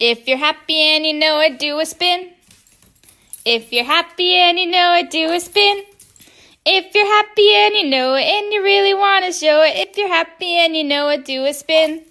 If you're happy and you know it, do a spin. If you're happy and you know it, do a spin. If you're happy and you know it and you really want to show it, if you're happy and you know it, do a spin.